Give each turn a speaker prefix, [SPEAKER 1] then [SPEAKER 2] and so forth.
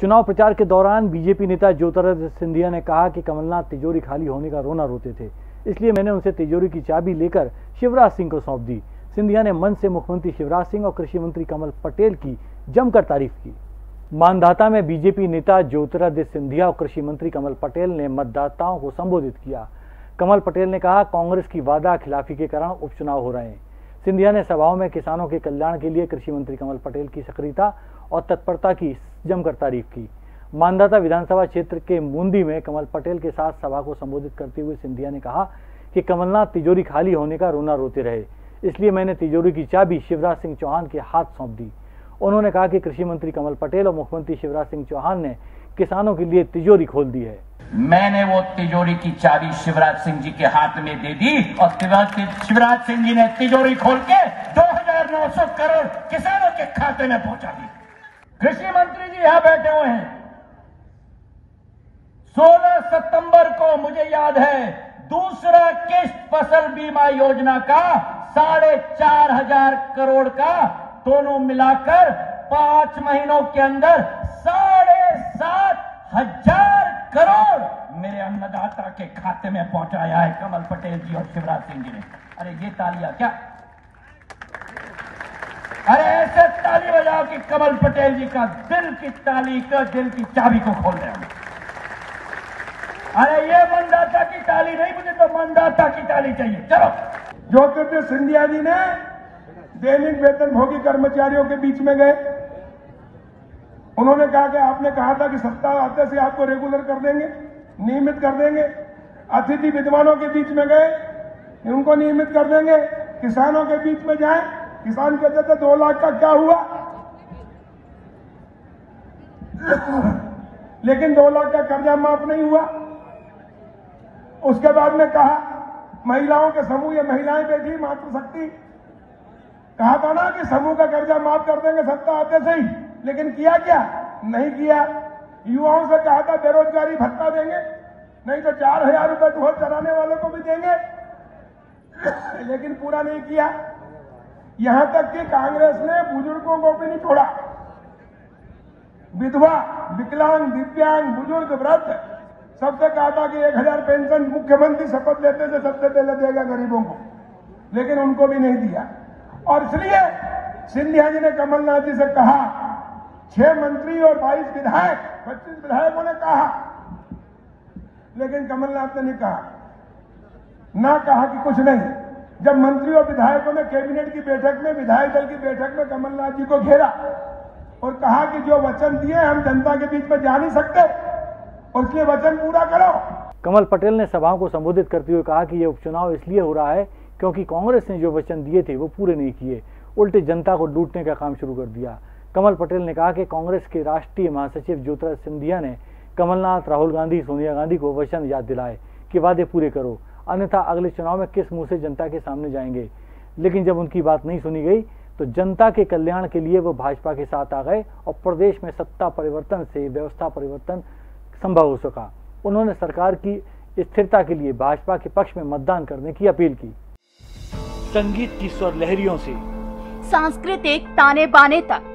[SPEAKER 1] चुनाव प्रचार के दौरान बीजेपी नेता ज्योतिरादित्य सिंधिया ने कहा कि कमलनाथ तिजोरी खाली होने का रोना रोते थे। इसलिए मैंने उनसे तिजोरी की चाबी लेकर शिवराज सिंह को सौंप दी। सिंधिया ने मन से मुख्यमंत्री शिवराज सिंह और कृषि मंत्री कमल पटेल की जमकर तारीफ़ की। मानधाता में बीजेपी नेता ज्योतिरादित्य सिंधिया और कृषि मंत्री कमल पटेल ने मतदाताओं को संबोधित किया। कमल पटेल ने कहा, कांग्रेस की वादा खिलाफी के कारण उपचुनाव हो रहे हैं। सिंधिया ने सभाओं में किसानों के कल्याण के लिए कृषि मंत्री कमल पटेल की सक्रियता और तत्परता की जमकर तारीफ़ की। मानदाता विधानसभा क्षेत्र के मुंदी में कमल पटेल के साथ सभा को संबोधित करते हुए सिंधिया ने कहा कि कमलनाथ तिजोरी खाली होने का रोना रोते रहे, इसलिए मैंने तिजोरी की चाबी शिवराज सिंह चौहान के हाथ सौंप दी। उन्होंने कहा कि कृषि मंत्री कमल पटेल और मुख्यमंत्री शिवराज सिंह चौहान ने किसानों के लिए तिजोरी खोल दी है।
[SPEAKER 2] मैंने वो तिजोरी की चाबी शिवराज सिंह जी के हाथ में दे दी और शिवराज सिंह जी ने तिजोरी खोल के 2900 करोड़ किसानों के खाते में पहुँचा दी कृषि मंत्री जी यहाँ बैठे हुए हैं। 16 सितंबर को मुझे याद है, दूसरा किस्त फ़सल बीमा योजना का साढ़े चार हज़ार करोड़ का दोनों मिलाकर पाँच महीनों के अंदर हज़ार करोड़ मेरे अन्नदाता के खाते में पहुँचाया है कमल पटेल जी और शिवराज सिंह जी ने। अरे ये तालियाँ क्या? अरे ऐसे ताली बजाओ कि कमल पटेल जी का दिल की ताली का दिल की चाबी को खोल रहे अरे ये मनदाता की ताली नहीं, मुझे तो मनदाता की ताली चाहिए। चलो।
[SPEAKER 3] ज्योतिर्दित्य सिंधिया जी ने दैनिक वेतन भोगी कर्मचारियों के बीच में गए। उन्होंने कहा कि आपने कहा था कि सप्ताह आते से आपको रेगुलर कर देंगे, नियमित कर देंगे। अतिथि विद्वानों के बीच में गए, उनको नियमित कर देंगे। किसानों के बीच में जाए, किसान कहते थे, दो लाख का क्या हुआ? लेकिन दो लाख का कर्जा माफ़ नहीं हुआ। उसके बाद में कहा, महिलाओं के समूह, ये महिलाएँ बैठी मातृशक्ति। कहा था ना कि समूह का कर्जा माफ़ कर देंगे, सत्ता आते से ही। लेकिन किया क्या? नहीं किया। युवाओं से कहा था, बेरोजगारी भत्ता देंगे, नहीं तो चार हज़ार रुपए ढोल चलाने वालों को भी देंगे। लेकिन पूरा नहीं किया। यहाँ तक कि कांग्रेस ने बुज़ुर्गों को भी नहीं छोड़ा। विधवा, विकलांग, दिव्यांग, बुज़ुर्ग, वृद्ध, सबसे कहा था कि एक हज़ार पेंशन मुख्यमंत्री शपथ लेते थे सबसे पहले देगा गरीबों को। लेकिन उनको भी नहीं दिया। और इसलिए सिंधिया जी ने कमलनाथ जी से कहा छह मंत्री और बाईस विधायक, पच्चीस विधायकों ने कहा। लेकिन कमलनाथ ने नहीं कहा। ना कहा कि कुछ नहीं। जब मंत्री और विधायकों ने कैबिनेट की बैठक में, विधायक दल की बैठक में कमलनाथ जी को घेरा और कहा कि जो वचन दिए हम जनता के बीच में जा नहीं सकते और इसलिए वचन पूरा करो।
[SPEAKER 1] कमल पटेल ने सभाओं को संबोधित करते हुए कहा कि यह उपचुनाव इसलिए हो रहा है क्योंकि कांग्रेस ने जो वचन दिए थे, वो पूरे नहीं किए। उल्टे जनता को लूटने का काम शुरू कर दिया। कमल पटेल ने कहा कि कांग्रेस के राष्ट्रीय महासचिव ज्योतिराज सिंधिया ने कमलनाथ राहुल गांधी सोनिया गांधी को वचन याद दिलाए कि वादे पूरे करो अन्यथा अगले चुनाव में किस मुँह से जनता के सामने जाएँगे। लेकिन जब उनकी बात नहीं सुनी गई तो जनता के कल्याण के लिए वो भाजपा के साथ आ गए और प्रदेश में सत्ता परिवर्तन से व्यवस्था परिवर्तन संभव हो सका। उन्होंने सरकार की स्थिरता के लिए भाजपा के पक्ष में मतदान करने की अपील की। संगीत की स्वर लहरियों से।
[SPEAKER 4] सांस्कृतिक ताने बाने तक।